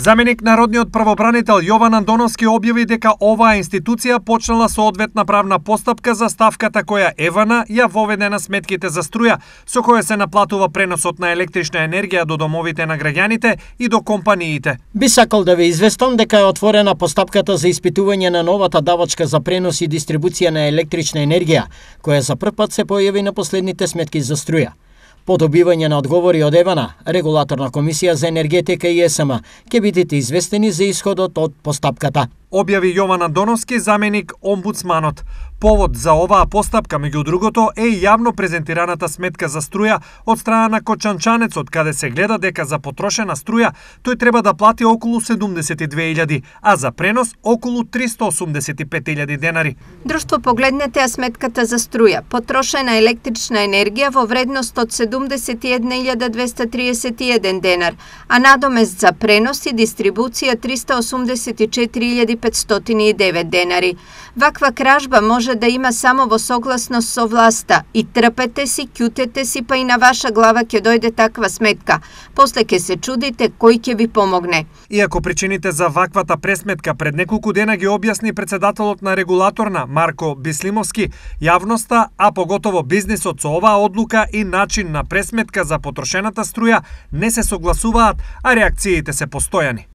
Заменик народниот правобранител Јован Андоновски објави дека оваа институција почнала со одветна правна постапка за ставката која Евана ја воведе на сметките за струја, со која се наплатува преносот на електрична енергија до домовите на граѓаните и до компаниите. Би сакал да ве известам дека е отворена постапката за испитување на новата давачка за пренос и дистрибуција на електрична енергија, која за прв пат се појави на последните сметки за струја. По добивање на одговори од Евана, регулаторна комисија за енергетика и ЕСМ, ќе бидете известени за исходот од постапката објави Јован Андоновски, заменик омбудсманот. Повод за оваа постапка, меѓу другото, е и јавно презентираната сметка за струја од страна на Кочанчанецот, каде се гледа дека за потрошена струја тој треба да плати околу 72.000, а за пренос околу 385.000 денари. Друштво погледнете ја сметката за струја. Потрошена електрична енергија во вредност од 71.231 денар, а надомест за пренос и дистрибуција 384.509 денари. Ваква кражба може да има само во согласност со власта и трпете си, кјутете си, па и на ваша глава ќе дојде таква сметка. После ќе се чудите кој ќе ви помогне. Иако причините за ваквата пресметка пред неколку дена ги објасни председателот на регулаторна Марко Бислимовски, јавноста, а поготово бизнисот со оваа одлука и начин на пресметка за потрошената струја не се согласуваат, а реакциите се постојани.